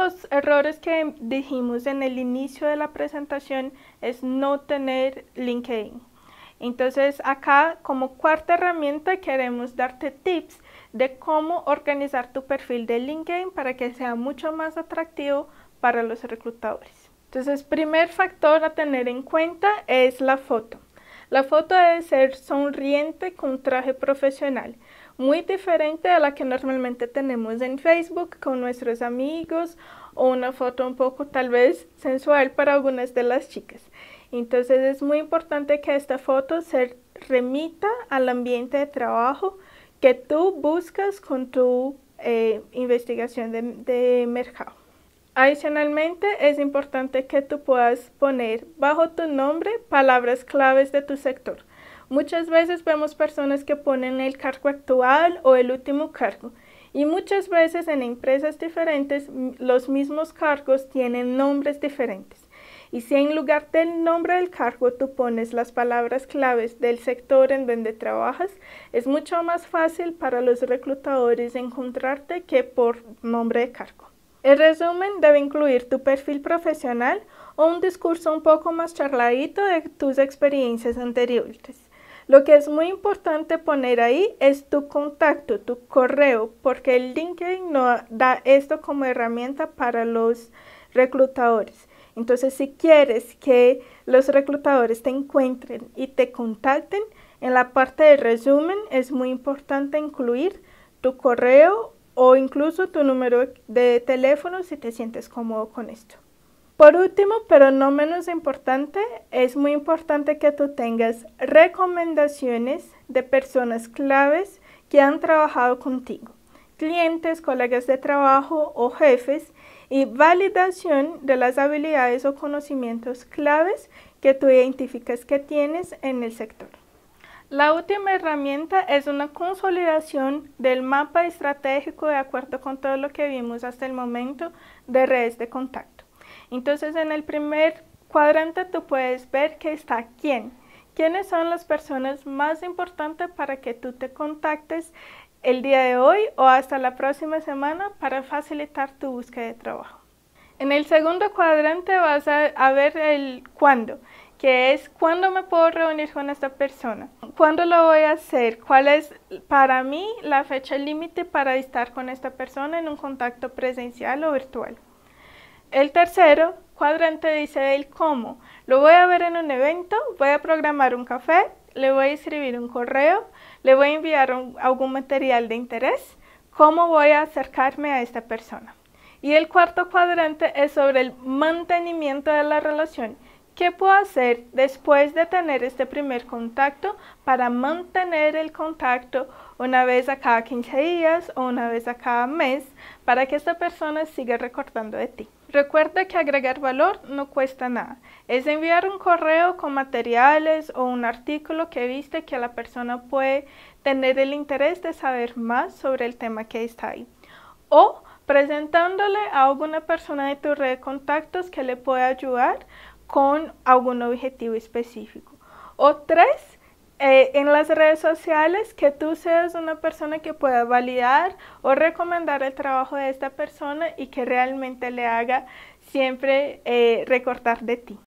factores que dijimos en el inicio de la presentación es no tener LinkedIn. Entonces acá como cuarta herramienta queremos darte tips de cómo organizar tu perfil de LinkedIn para que sea mucho más atractivo para los reclutadores. Entonces, primer factor a tener en cuenta es la foto. La foto debe ser sonriente con traje profesional, muy diferente a la que normalmente tenemos en Facebook con nuestros amigos o una foto un poco tal vez sensual para algunas de las chicas. Entonces es muy importante que esta foto se remita al ambiente de trabajo que tú buscas con tu eh, investigación de, de mercado. Adicionalmente, es importante que tú puedas poner bajo tu nombre palabras claves de tu sector. Muchas veces vemos personas que ponen el cargo actual o el último cargo y muchas veces en empresas diferentes los mismos cargos tienen nombres diferentes. Y si en lugar del nombre del cargo tú pones las palabras claves del sector en donde trabajas, es mucho más fácil para los reclutadores encontrarte que por nombre de cargo. El resumen debe incluir tu perfil profesional o un discurso un poco más charladito de tus experiencias anteriores. Lo que es muy importante poner ahí es tu contacto, tu correo, porque el LinkedIn no da esto como herramienta para los reclutadores. Entonces, si quieres que los reclutadores te encuentren y te contacten, en la parte de resumen es muy importante incluir tu correo o incluso tu número de teléfono si te sientes cómodo con esto. Por último, pero no menos importante, es muy importante que tú tengas recomendaciones de personas claves que han trabajado contigo, clientes, colegas de trabajo o jefes y validación de las habilidades o conocimientos claves que tú identificas que tienes en el sector. La última herramienta es una consolidación del mapa estratégico de acuerdo con todo lo que vimos hasta el momento de redes de contacto. Entonces en el primer cuadrante tú puedes ver que está quién. ¿Quiénes son las personas más importantes para que tú te contactes el día de hoy o hasta la próxima semana para facilitar tu búsqueda de trabajo? En el segundo cuadrante vas a, ver el cuándo que es cuándo me puedo reunir con esta persona, cuándo lo voy a hacer, cuál es para mí la fecha límite para estar con esta persona en un contacto presencial o virtual. El tercero cuadrante dice el cómo. Lo voy a ver en un evento, voy a programar un café, le voy a escribir un correo, le voy a enviar algún material de interés, cómo voy a acercarme a esta persona. Y el cuarto cuadrante es sobre el mantenimiento de la relación ¿Qué puedo hacer después de tener este primer contacto para mantener el contacto una vez a cada 15 días o una vez a cada mes para que esta persona siga recordando de ti? Recuerda que agregar valor no cuesta nada. Es enviar un correo con materiales o un artículo que viste que la persona puede tener el interés de saber más sobre el tema que está ahí. O presentándole a alguna persona de tu red de contactos que le pueda ayudar con algún objetivo específico. O tres, eh, en las redes sociales, que tú seas una persona que pueda validar o recomendar el trabajo de esta persona y que realmente le haga siempre eh, recortar de ti.